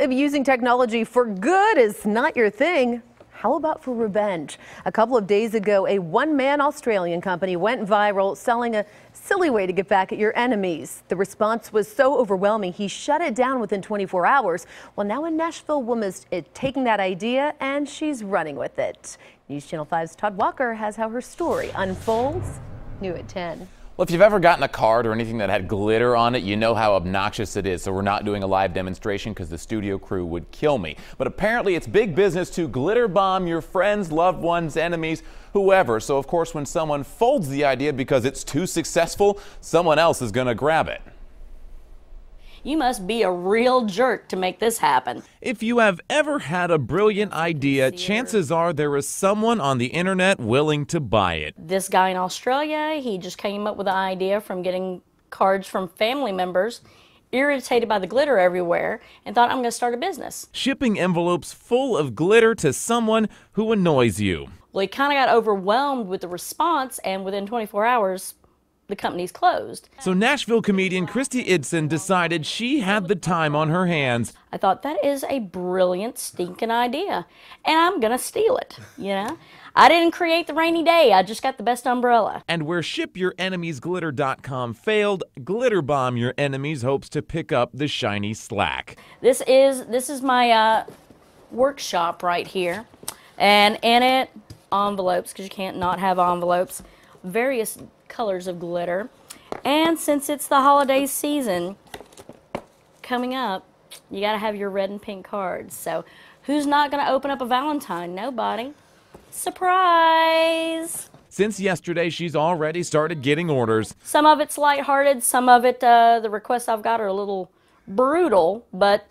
If using technology for good is not your thing, how about for revenge? A couple of days ago, a one-man Australian company went viral selling a silly way to get back at your enemies. The response was so overwhelming, he shut it down within 24 hours. Well, now a Nashville woman is eh, taking that idea and she's running with it. News Channel 5's Todd Walker has how her story unfolds new at 10. Well, if you've ever gotten a card or anything that had glitter on it, you know how obnoxious it is. So we're not doing a live demonstration because the studio crew would kill me. But apparently it's big business to glitter bomb your friends, loved ones, enemies, whoever. So of course, when someone folds the idea because it's too successful, someone else is going to grab it. You must be a real jerk to make this happen. If you have ever had a brilliant idea, chances are there is someone on the internet willing to buy it. This guy in Australia, he just came up with an idea from getting cards from family members irritated by the glitter everywhere and thought I'm going to start a business. Shipping envelopes full of glitter to someone who annoys you. Well, he kind of got overwhelmed with the response and within 24 hours the company's closed. So Nashville comedian Christy Idson decided she had the time on her hands. I thought that is a brilliant stinking idea and I'm gonna steal it, you know? I didn't create the rainy day, I just got the best umbrella. And where shipyourenemiesglitter.com failed, Glitter Bomb Your Enemies hopes to pick up the shiny slack. This is this is my uh, workshop right here. And in it, envelopes, because you can't not have envelopes, various colors of glitter. And since it's the holiday season coming up, you got to have your red and pink cards. So who's not going to open up a Valentine? Nobody. Surprise! Since yesterday, she's already started getting orders. Some of it's lighthearted, some of it, uh, the requests I've got are a little brutal, but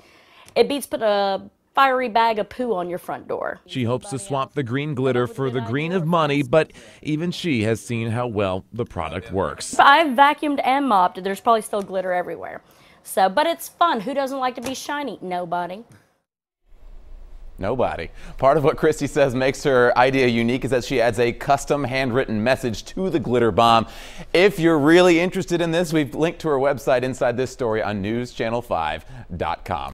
it beats put a fiery bag of poo on your front door. She hopes to swap the green glitter for the green of money, but even she has seen how well the product works. I've vacuumed and mopped. There's probably still glitter everywhere. So, but it's fun. Who doesn't like to be shiny? Nobody. Nobody. Part of what Christy says makes her idea unique is that she adds a custom handwritten message to the glitter bomb. If you're really interested in this, we've linked to her website inside this story on newschannel5.com.